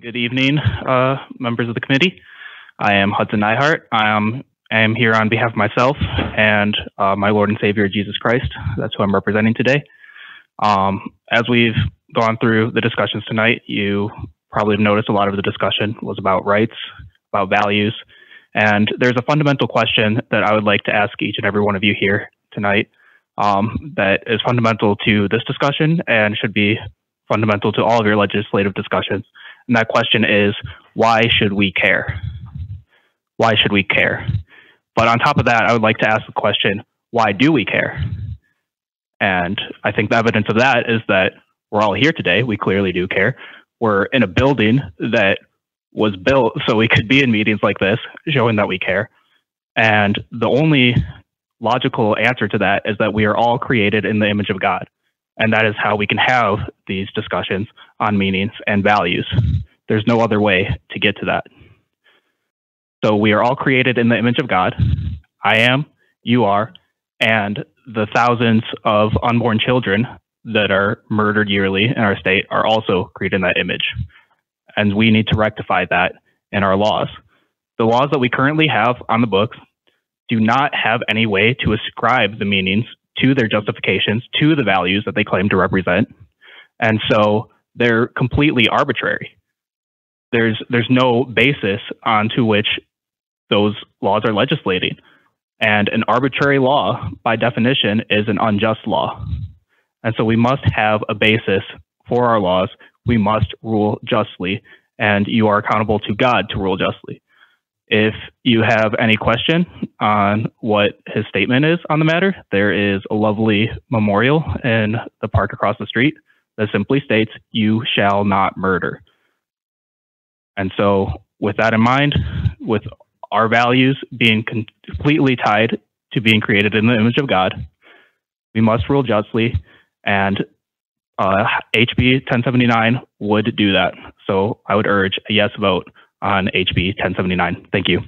Good evening, uh, members of the committee. I am Hudson Neihart. I am, I am here on behalf of myself and uh, my Lord and Savior Jesus Christ. That's who I'm representing today. Um, as we've gone through the discussions tonight, you probably have noticed a lot of the discussion was about rights, about values, and there's a fundamental question that I would like to ask each and every one of you here tonight um, that is fundamental to this discussion and should be fundamental to all of your legislative discussions. And that question is, why should we care? Why should we care? But on top of that, I would like to ask the question, why do we care? And I think the evidence of that is that we're all here today. We clearly do care. We're in a building that was built so we could be in meetings like this, showing that we care. And the only logical answer to that is that we are all created in the image of God. And that is how we can have these discussions on meanings and values. There's no other way to get to that. So we are all created in the image of God. I am, you are, and the thousands of unborn children that are murdered yearly in our state are also created in that image. And we need to rectify that in our laws. The laws that we currently have on the books do not have any way to ascribe the meanings to their justifications, to the values that they claim to represent. And so they're completely arbitrary. There's there's no basis onto which those laws are legislating. And an arbitrary law, by definition, is an unjust law. And so we must have a basis for our laws. We must rule justly, and you are accountable to God to rule justly. If you have any question on what his statement is on the matter, there is a lovely memorial in the park across the street that simply states, You shall not murder. And so, with that in mind, with our values being completely tied to being created in the image of God, we must rule justly, and uh, HB 1079 would do that. So I would urge a yes vote on HB 1079. Thank you.